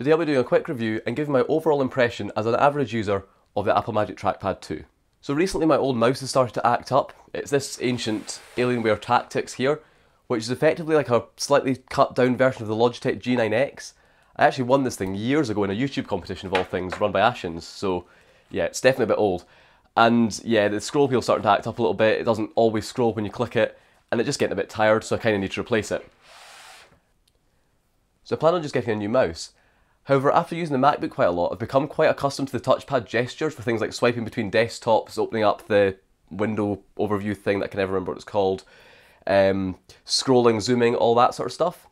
Today I'll be doing a quick review and giving my overall impression as an average user of the Apple Magic Trackpad 2. So recently my old mouse has started to act up. It's this ancient Alienware TactX here, which is effectively like a slightly cut down version of the Logitech G9X. I actually won this thing years ago in a YouTube competition of all things run by Ashens, so yeah, it's definitely a bit old. And yeah, the scroll wheel's starting to act up a little bit. It doesn't always scroll when you click it, and it's just getting a bit tired, so I kind of need to replace it. So I plan on just getting a new mouse. However, after using the MacBook quite a lot, I've become quite accustomed to the touchpad gestures for things like swiping between desktops, opening up the window overview thing that I can never remember what it's called, um, scrolling, zooming, all that sort of stuff.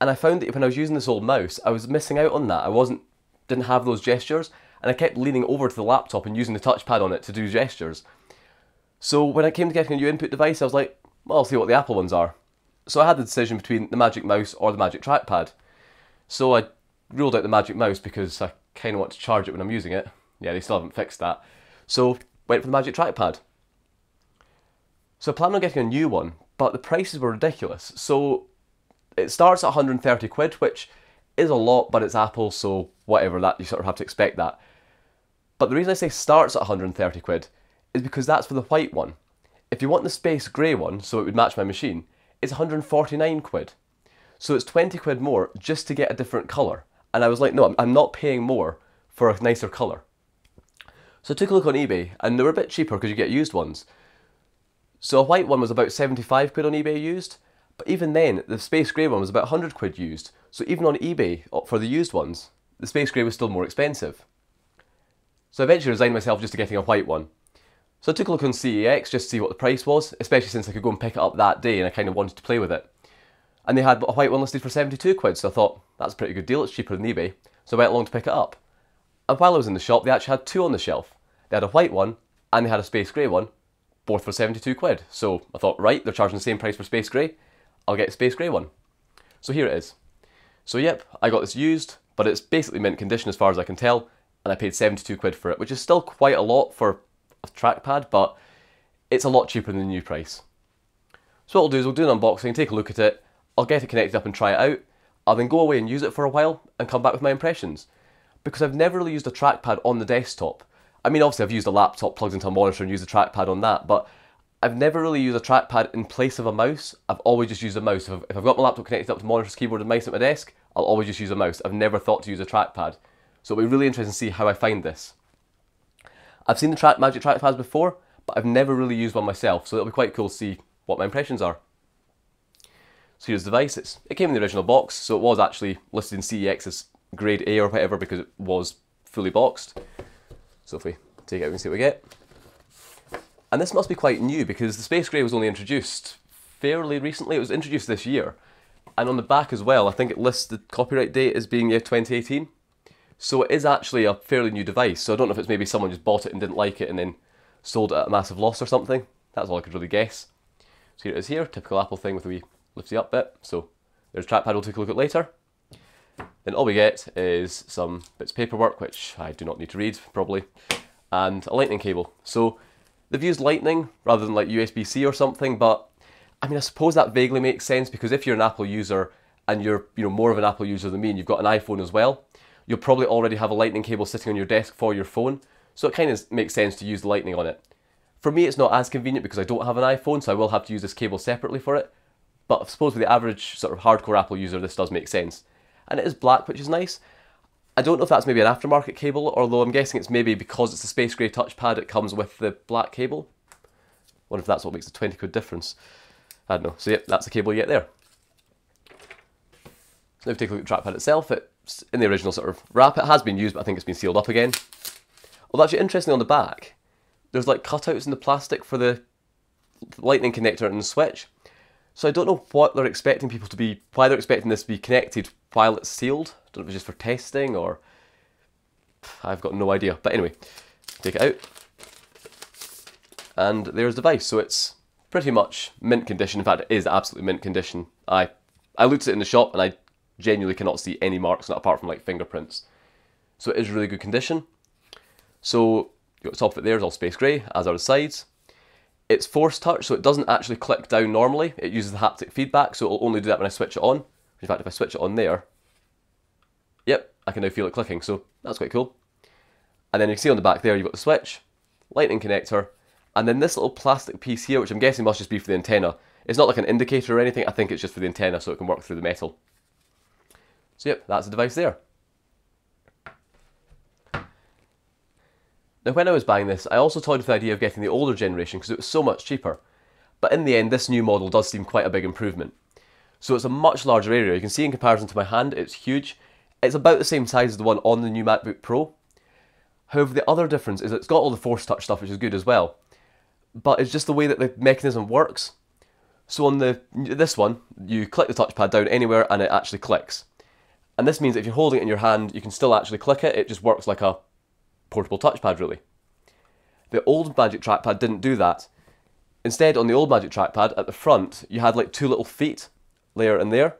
And I found that when I was using this old mouse, I was missing out on that. I wasn't, didn't have those gestures, and I kept leaning over to the laptop and using the touchpad on it to do gestures. So when I came to getting a new input device, I was like, well, I'll see what the Apple ones are. So I had the decision between the Magic Mouse or the Magic Trackpad. So I ruled out the Magic Mouse because I kind of want to charge it when I'm using it. Yeah, they still haven't fixed that. So went for the Magic Trackpad. So I planned on getting a new one, but the prices were ridiculous. So it starts at 130 quid, which is a lot, but it's Apple, so whatever, that you sort of have to expect that. But the reason I say starts at 130 quid is because that's for the white one. If you want the space grey one, so it would match my machine, it's 149 quid. So it's 20 quid more just to get a different colour. And I was like, no, I'm not paying more for a nicer colour. So I took a look on eBay and they were a bit cheaper because you get used ones. So a white one was about 75 quid on eBay used, but even then, the space grey one was about 100 quid used. So even on eBay, for the used ones, the space grey was still more expensive. So I eventually resigned myself just to getting a white one. So I took a look on CEX just to see what the price was, especially since I could go and pick it up that day and I kind of wanted to play with it. And they had a white one listed for 72 quid, so I thought, that's a pretty good deal, it's cheaper than eBay. So I went along to pick it up. And while I was in the shop, they actually had two on the shelf. They had a white one, and they had a space grey one, both for 72 quid. So I thought, right, they're charging the same price for space grey, I'll get a space grey one. So here it is. So yep, I got this used, but it's basically mint condition as far as I can tell, and I paid 72 quid for it, which is still quite a lot for a trackpad, but it's a lot cheaper than the new price. So what we'll do is we'll do an unboxing, take a look at it, I'll get it connected up and try it out. I'll then go away and use it for a while and come back with my impressions. Because I've never really used a trackpad on the desktop. I mean, obviously I've used a laptop plugged into a monitor and used a trackpad on that, but I've never really used a trackpad in place of a mouse. I've always just used a mouse. If I've, if I've got my laptop connected up to monitors, keyboard and mouse at my desk, I'll always just use a mouse. I've never thought to use a trackpad. So it'll be really interesting to see how I find this. I've seen the track Magic Trackpads before, but I've never really used one myself, so it'll be quite cool to see what my impressions are. So here's the device. It's, it came in the original box, so it was actually listed in CEX as grade A or whatever because it was fully boxed. So if we take it out and see what we get. And this must be quite new because the Space Grey was only introduced fairly recently. It was introduced this year. And on the back as well, I think it lists the copyright date as being year 2018. So it is actually a fairly new device. So I don't know if it's maybe someone just bought it and didn't like it and then sold it at a massive loss or something. That's all I could really guess. So here it is here, typical Apple thing with a wee lifts the up bit. So there's trackpad we'll take a look at later. Then all we get is some bits of paperwork, which I do not need to read, probably, and a lightning cable. So they've used lightning rather than like USB-C or something, but I mean, I suppose that vaguely makes sense because if you're an Apple user and you're you know more of an Apple user than me and you've got an iPhone as well, you'll probably already have a lightning cable sitting on your desk for your phone. So it kind of makes sense to use the lightning on it. For me, it's not as convenient because I don't have an iPhone, so I will have to use this cable separately for it. But I suppose for the average sort of hardcore Apple user, this does make sense. And it is black, which is nice. I don't know if that's maybe an aftermarket cable, although I'm guessing it's maybe because it's a space grey touchpad, it comes with the black cable. wonder if that's what makes the 20 quid difference. I don't know. So yeah, that's the cable you get there. So now if we take a look at the trackpad itself, it's in the original sort of wrap. It has been used, but I think it's been sealed up again. Although actually interestingly on the back, there's like cutouts in the plastic for the lightning connector and the switch. So I don't know what they're expecting people to be, why they're expecting this to be connected while it's sealed. I don't know if it's just for testing or I've got no idea. But anyway, take it out. And there's the device. So it's pretty much mint condition. In fact, it is absolutely mint condition. I I looked at it in the shop and I genuinely cannot see any marks, not apart from like fingerprints. So it is really good condition. So the top of it there is all space grey, as are the sides. It's force touch, so it doesn't actually click down normally. It uses the haptic feedback, so it'll only do that when I switch it on. In fact, if I switch it on there, yep, I can now feel it clicking, so that's quite cool. And then you can see on the back there, you've got the switch, lightning connector, and then this little plastic piece here, which I'm guessing must just be for the antenna. It's not like an indicator or anything, I think it's just for the antenna so it can work through the metal. So yep, that's the device there. Now when I was buying this, I also toyed with the idea of getting the older generation because it was so much cheaper. But in the end, this new model does seem quite a big improvement. So it's a much larger area. You can see in comparison to my hand, it's huge. It's about the same size as the one on the new MacBook Pro. However, the other difference is it's got all the Force Touch stuff, which is good as well. But it's just the way that the mechanism works. So on the this one, you click the touchpad down anywhere and it actually clicks. And this means if you're holding it in your hand, you can still actually click it. It just works like a portable touchpad, really. The old Magic Trackpad didn't do that. Instead, on the old Magic Trackpad, at the front, you had like two little feet, there and there,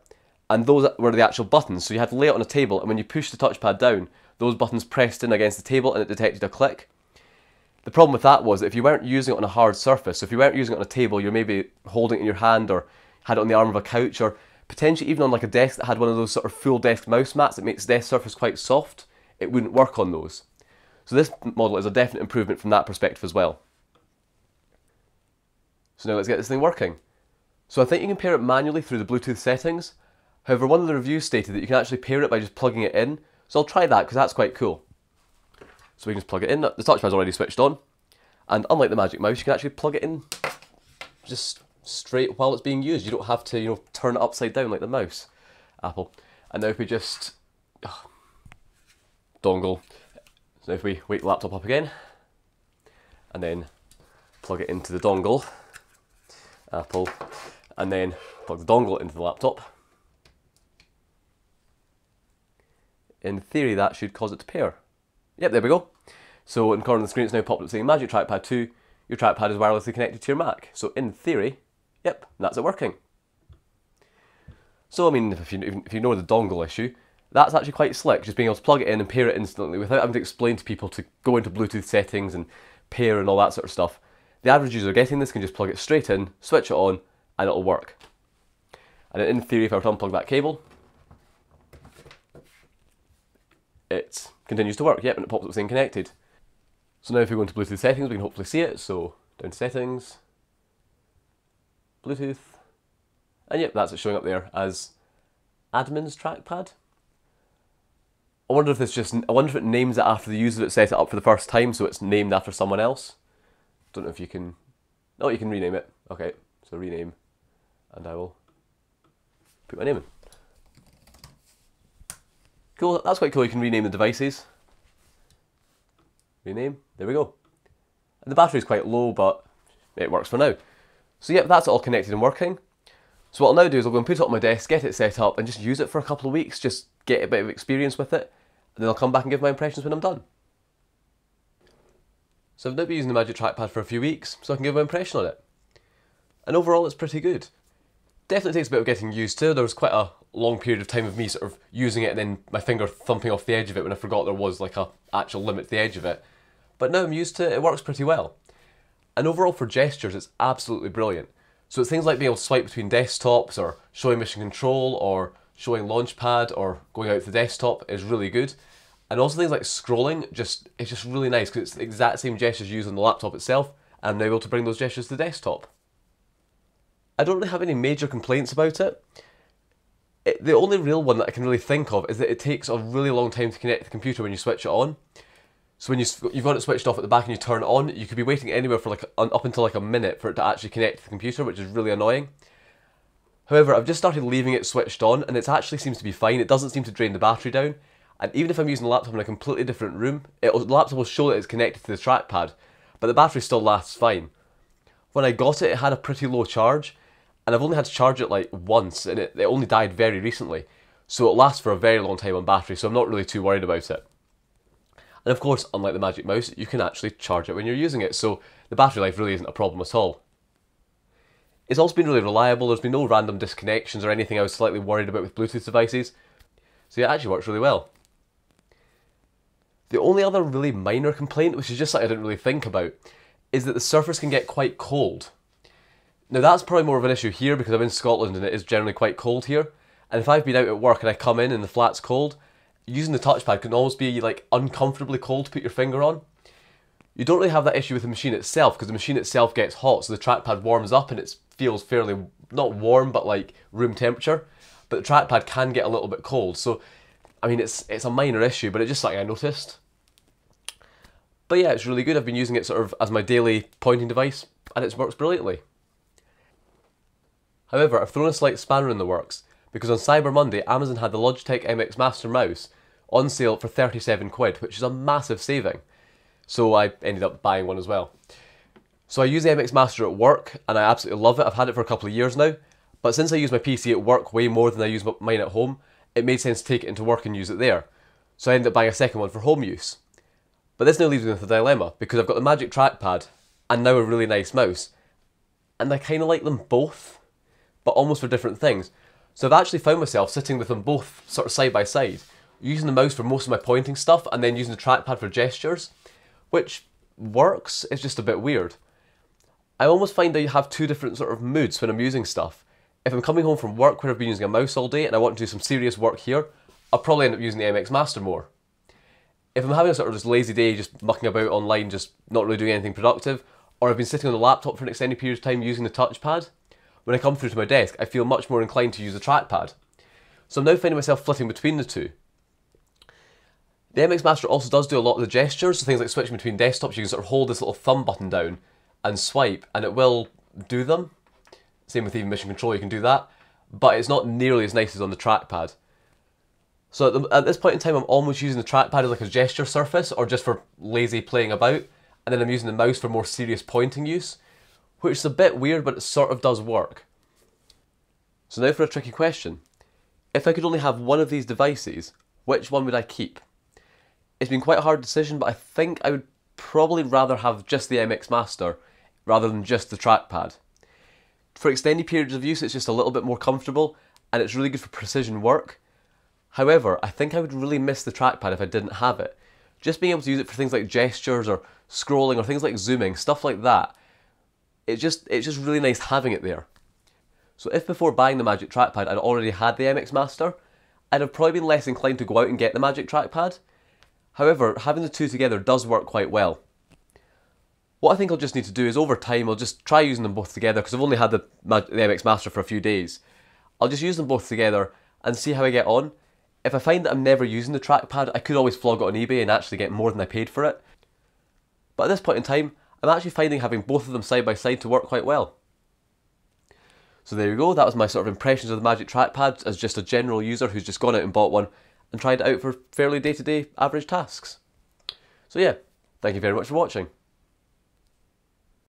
and those were the actual buttons. So you had to lay it on a table, and when you pushed the touchpad down, those buttons pressed in against the table and it detected a click. The problem with that was that if you weren't using it on a hard surface, so if you weren't using it on a table, you're maybe holding it in your hand or had it on the arm of a couch or potentially even on like a desk that had one of those sort of full desk mouse mats that makes desk surface quite soft, it wouldn't work on those. So this model is a definite improvement from that perspective as well. So now let's get this thing working. So I think you can pair it manually through the Bluetooth settings. However, one of the reviews stated that you can actually pair it by just plugging it in. So I'll try that because that's quite cool. So we can just plug it in. The touchpad's already switched on. And unlike the Magic Mouse, you can actually plug it in just straight while it's being used. You don't have to, you know, turn it upside down like the mouse. Apple. And now if we just... Oh, dongle. So if we wake the laptop up again, and then plug it into the dongle, uh, Apple, and then plug the dongle into the laptop. In theory, that should cause it to pair. Yep, there we go. So in the corner of the screen, it's now popped up saying Magic Trackpad 2. Your trackpad is wirelessly connected to your Mac. So in theory, yep, that's it working. So I mean, if you, if you know the dongle issue, that's actually quite slick, just being able to plug it in and pair it instantly without having to explain to people to go into Bluetooth settings and pair and all that sort of stuff. The average user getting this can just plug it straight in, switch it on, and it'll work. And in theory, if I were to unplug that cable, it continues to work, yep, and it pops up saying connected. So now if we go into Bluetooth settings, we can hopefully see it. So down to settings, Bluetooth, and yep, that's it showing up there as admin's trackpad. I wonder if it's just, I wonder if it names it after the user that set it up for the first time, so it's named after someone else. Don't know if you can, no, you can rename it. Okay, so rename, and I will put my name in. Cool, that's quite cool, you can rename the devices. Rename, there we go. And the battery is quite low, but it works for now. So yep, that's all connected and working. So what I'll now do is I'll go and put it on my desk, get it set up, and just use it for a couple of weeks, just get a bit of experience with it, and then I'll come back and give my impressions when I'm done. So I've now been using the Magic Trackpad for a few weeks, so I can give my impression on it. And overall it's pretty good. Definitely takes a bit of getting used to, there was quite a long period of time of me sort of using it and then my finger thumping off the edge of it when I forgot there was like a actual limit to the edge of it. But now I'm used to it, it works pretty well. And overall for gestures it's absolutely brilliant. So it's things like being able to swipe between desktops or showing mission control or showing Launchpad or going out to the desktop is really good. And also things like scrolling, just it's just really nice because it's the exact same gestures used on the laptop itself and I'm able to bring those gestures to the desktop. I don't really have any major complaints about it. it. The only real one that I can really think of is that it takes a really long time to connect the computer when you switch it on. So when you, you've got it switched off at the back and you turn it on, you could be waiting anywhere for like up until like a minute for it to actually connect to the computer, which is really annoying. However, I've just started leaving it switched on and it actually seems to be fine. It doesn't seem to drain the battery down. And even if I'm using the laptop in a completely different room, it, the laptop will show that it's connected to the trackpad, but the battery still lasts fine. When I got it, it had a pretty low charge, and I've only had to charge it like once, and it, it only died very recently. So it lasts for a very long time on battery, so I'm not really too worried about it. And of course, unlike the Magic Mouse, you can actually charge it when you're using it, so the battery life really isn't a problem at all. It's also been really reliable, there's been no random disconnections or anything I was slightly worried about with Bluetooth devices, so yeah, it actually works really well. The only other really minor complaint, which is just something I didn't really think about, is that the surface can get quite cold. Now that's probably more of an issue here because I'm in Scotland and it is generally quite cold here, and if I've been out at work and I come in and the flat's cold, using the touchpad can almost be like uncomfortably cold to put your finger on. You don't really have that issue with the machine itself because the machine itself gets hot, so the trackpad warms up and it feels fairly not warm but like room temperature. But the trackpad can get a little bit cold, so I mean it's it's a minor issue, but it's just something I noticed. But yeah, it's really good. I've been using it sort of as my daily pointing device, and it works brilliantly. However, I've thrown a slight spanner in the works because on Cyber Monday, Amazon had the Logitech MX Master mouse on sale for 37 quid, which is a massive saving. So I ended up buying one as well. So I use the MX Master at work and I absolutely love it. I've had it for a couple of years now. But since I use my PC at work way more than I use mine at home, it made sense to take it into work and use it there. So I ended up buying a second one for home use. But this now leaves me with a dilemma because I've got the Magic Trackpad and now a really nice mouse. And I kind of like them both, but almost for different things. So I've actually found myself sitting with them both sort of side by side, using the mouse for most of my pointing stuff and then using the trackpad for gestures, which works, it's just a bit weird. I almost find that you have two different sort of moods when I'm using stuff. If I'm coming home from work where I've been using a mouse all day and I want to do some serious work here, I'll probably end up using the MX Master more if I'm having a sort of just lazy day, just mucking about online, just not really doing anything productive, or I've been sitting on the laptop for an extended period of time using the touchpad, when I come through to my desk, I feel much more inclined to use the trackpad. So I'm now finding myself flitting between the two. The MX Master also does do a lot of the gestures, so things like switching between desktops, you can sort of hold this little thumb button down and swipe, and it will do them. Same with even Mission Control, you can do that, but it's not nearly as nice as on the trackpad. So at, the, at, this point in time, I'm almost using the trackpad as like a gesture surface or just for lazy playing about. And then I'm using the mouse for more serious pointing use, which is a bit weird, but it sort of does work. So now for a tricky question. If I could only have one of these devices, which one would I keep? It's been quite a hard decision, but I think I would probably rather have just the MX Master rather than just the trackpad. For extended periods of use, it's just a little bit more comfortable and it's really good for precision work However, I think I would really miss the trackpad if I didn't have it. Just being able to use it for things like gestures or scrolling or things like zooming, stuff like that. It's just it's just really nice having it there. So if before buying the Magic Trackpad I'd already had the MX Master, I'd have probably been less inclined to go out and get the Magic Trackpad. However, having the two together does work quite well. What I think I'll just need to do is over time I'll just try using them both together because I've only had the, the MX Master for a few days. I'll just use them both together and see how I get on if I find that I'm never using the trackpad, I could always flog it on eBay and actually get more than I paid for it. But at this point in time, I'm actually finding having both of them side by side to work quite well. So there you go, that was my sort of impressions of the Magic Trackpad as just a general user who's just gone out and bought one and tried it out for fairly day-to-day -day average tasks. So yeah, thank you very much for watching.